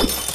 you